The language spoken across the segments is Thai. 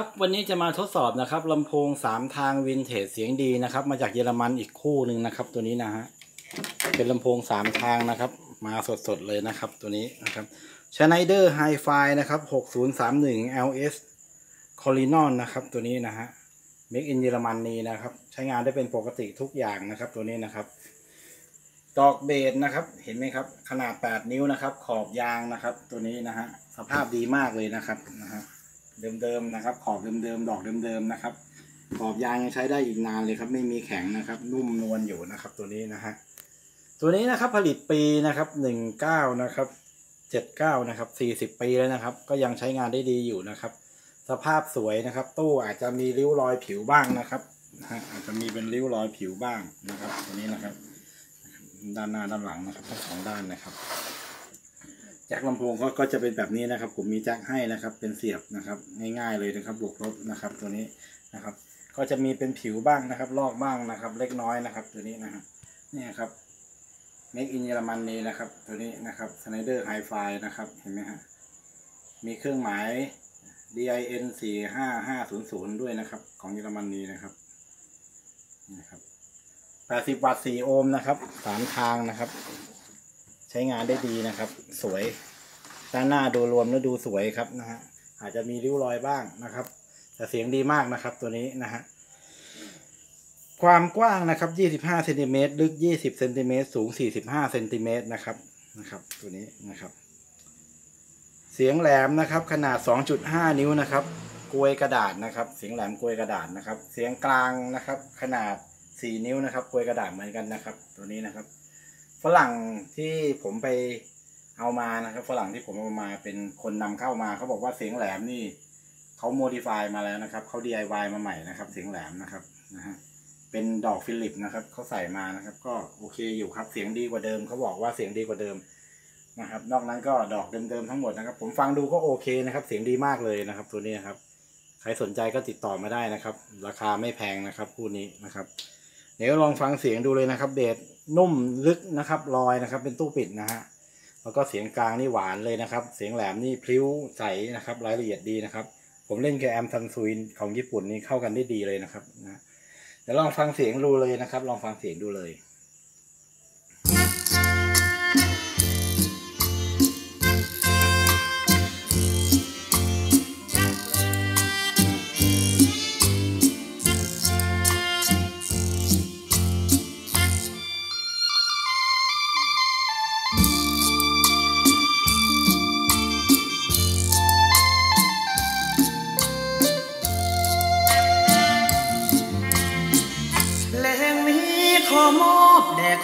ครับวันนี้จะมาทดสอบนะครับลำโพงสามทางวินเทจเสียงดีนะครับ มาจากเยอรมันอีกคู่หนึ่งนะครับ ตัวนี้นะฮะเป็นลำโพงสามทางนะครับ มาสดๆเลยนะครับ ตัวนี้นะครับ Schneider Hi-Fi นะครับ6031 LS c o l i n o n นะครับตัวนี้นะฮะ Make in เยอรมันนีนะครับ ใช้งานได้เป็นปกติทุกอย่างนะครับ ตัวนี้นะครับ ดอกเบสนะครับ เห็นไหมครับ ขนาด8นิ้วนะครับ ขอบยางนะครับ ตัวนี้นะฮะสภาพดีมากเลยนะครับนะฮะ เดิมๆนะครับ ขอบเดิมๆดอกเดิมๆนะครับ ขอบยางยังใช้ได้อีกนานเลยครับ ไม่มีแข็งนะครับ นุ่มนวลอยู่นะครับ ตัวนี้นะฮะตัวนี้นะครับผลิตปีนะครับหนึ่งเก้านะครับเจ็ดเก้านะครับสี่สิบปีแล้วนะครับ ก็ยังใช้งานได้ดีอยู่นะครับ สภาพสวยนะครับ ตู้อาจจะมีริ้วรอยผิวบ้างนะครับอาจจะมีเป็นริ้วรอยผิวบ้างนะครับ ตัวนี้นะครับ ด้านหน้าด้านหลังนะครับทั้งสองด้านนะครับ จ็คลำโพงก็ก็จะเป็นแบบนี้นะครับ ผมมีแจ็คให้นะครับ เป็นเสียบนะครับ ง่ายๆเลยนะครับ บวกลบนะครับ ตัวนี้นะครับ ก็จะมีเป็นผิวบ้างนะครับ ลอกบ้างนะครับ เล็กน้อยนะครับ ตัวนี้นะครับนี่ครับ Make in เยอรมันนีนะครับ ตัวนี้นะครับ Schneider Hi-Fi นะครับเห็นไหมฮะมีเครื่องหมาย DIN 4 5 5 0 0ด้วยนะครับ ของเยอรมนีนะครับนี่นะครับ80วัตต์4โอห์มนะครับสามทางนะครับ ใช้งานได้ดีนะครับ สวยด้านหน้าดูรวมแล้วดูสวยครับนะฮะอาจจะมีริ้วรอยบ้างนะครับ แต่เสียงดีมากนะครับตัวนี้นะฮะความกว้างนะครับ 25เซนติเมตรลึก 20เซนติเมตรสูง 45เซนติเมตรนะครับนะครับ ตัวนี้นะครับ เสียงแหลมนะครับ ขนาด 2.5 นิ้วนะครับกลวยกระดาษนะครับ เสียงแหลมกลวยกระดาษนะครับ เสียงกลางนะครับ ขนาด 4 นิ้วนะครับกลวยกระดาษเหมือนกันนะครับ ตัวนี้นะครับ ฝรั่งที่ผมไปเอามานะครับฝรั่งที่ผมเอามาเป็นคนนำเข้ามาเขาบอกว่าเสียงแหลมนี่เขาโมดิฟายมาแล้วนะครับเขา DIY มาใหม่นะครับ เสียงแหลมนะครับนะฮะเป็นดอกฟิลิปนะครับเขาใส่มานะครับ ก็โอเคอยู่ครับเสียงดีกว่าเดิมเขาบอกว่าเสียงดีกว่าเดิมนะครับ นอกนั้นก็ดอกเดิมๆทั้งหมดนะครับ ผมฟังดูก็โอเคนะครับ เสียงดีมากเลยนะครับ ตัวนี้นครับ ใครสนใจก็ติดต่อมาได้นะครับ ราคาไม่แพงนะครับคู่นี้นะครับ ดี๋ยวลองฟังเสียงดูเลยนะครับ เบสนุ่มลึกนะครับลอยนะครับ เป็นตู้ปิดนะฮะแล้วก็เสียงกลางนี่หวานเลยนะครับ เสียงแหลมนี่พลิ้วใสนะครับ รายละเอียดดีนะครับ ผมเล่นกับแอมซันซูนของญี่ปุ่นนี่เข้ากันได้ดีเลยนะครับนะเดี๋ยวลองฟังเสียงดูเลยนะครับ ลองฟังเสียงดูเลย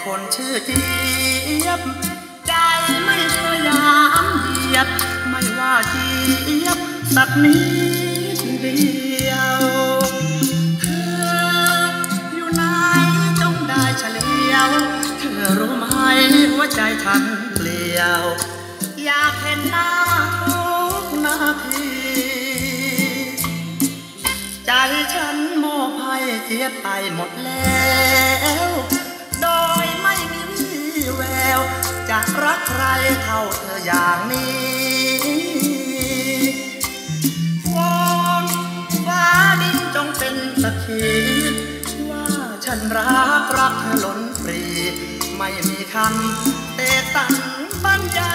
คนชื่อเจี๊ยบ ใจไม่พยายามเหยียบ ไม่ว่าเจี๊ยบสักนิดเดียวเธออยู่ไหนจงได้เฉลียว เธอรู้ไหมว่าใจฉันเปลี่ยว อยากเห็นหน้าทุกนาทีใจฉันมอบให้เจี๊ยบไปหมดแล้ว แวว จะรักใครเท่าเธออย่างนี้วอนฟ้าดินจงเป็นสักขีว่าฉันรักรักเธอล้นปรี ไม่มีคำเตะตันบรรยา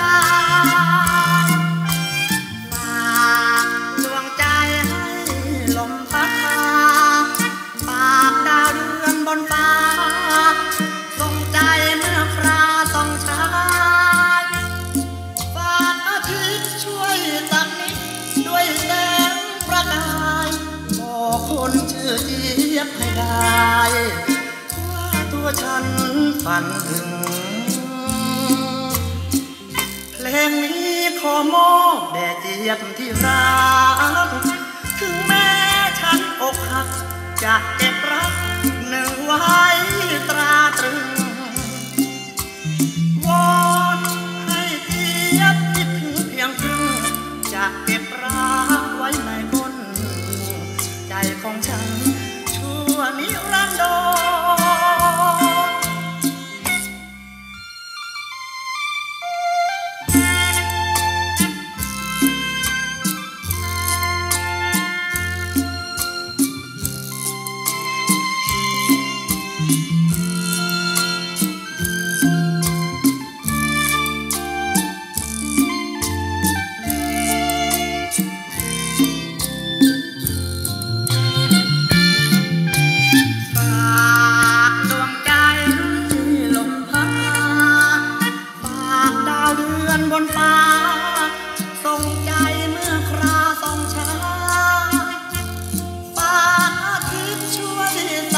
คนชื่อเจี๊ยบให้ได้ว่าตัวฉันฝันถึง เพลงนี้ขอมอบแด่เจี๊ยบที่รักถึงแม้ฉันอกหักจะเก็บ ใจข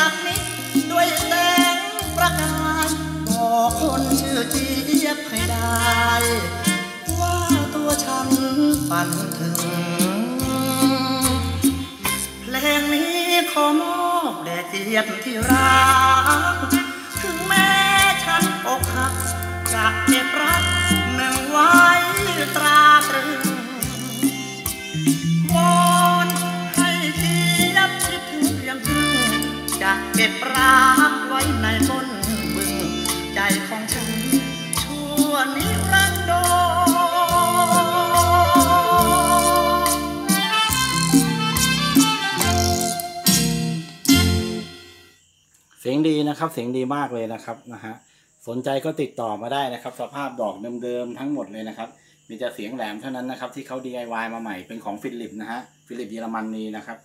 ากนี้ด้วยแสงประกายบอกคนชื่อเจี๊ยบให้ได้ ว่าตัวฉันฝันถึง เพลงนี้ขอมอบแด่เจี๊ยบที่รัก ถึงแม้ฉันอกหักจากเจ็บรักหนึ่งไว้ตราตรึงว่า เก็บรักไว้ในก้นบึง ใจของฉันชั่วนิรันดรเสียงดีนะครับ เสียงดีมากเลยนะครับนะฮะสนใจก็ติดต่อมาได้นะครับ สภาพดอกเดิมๆทั้งหมดเลยนะครับ มีแต่เสียงแหลมเท่านั้นนะครับ ที่เขา DIY มาใหม่เป็นของฟิลิปนะฮะฟิลิปเยอรมนีนะครับ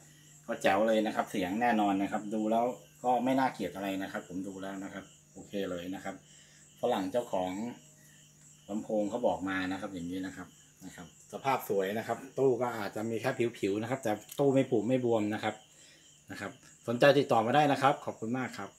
ก็แจ๋วเลยนะครับ เสียงแน่นอนนะครับ ดูแล้ว ก็ไม่น่าเกลียดอะไรนะครับ ผมดูแล้วนะครับ โอเคเลยนะครับฝรั่งเจ้าของลำโพงเขาบอกมานะครับ อย่างนี้นะครับนะครับ สภาพสวยนะครับ ตู้ก็อาจจะมีแค่ผิวๆนะครับ แต่ตู้ไม่ผุไม่บวมนะครับนะครับ สนใจติดต่อมาได้นะครับ ขอบคุณมากครับ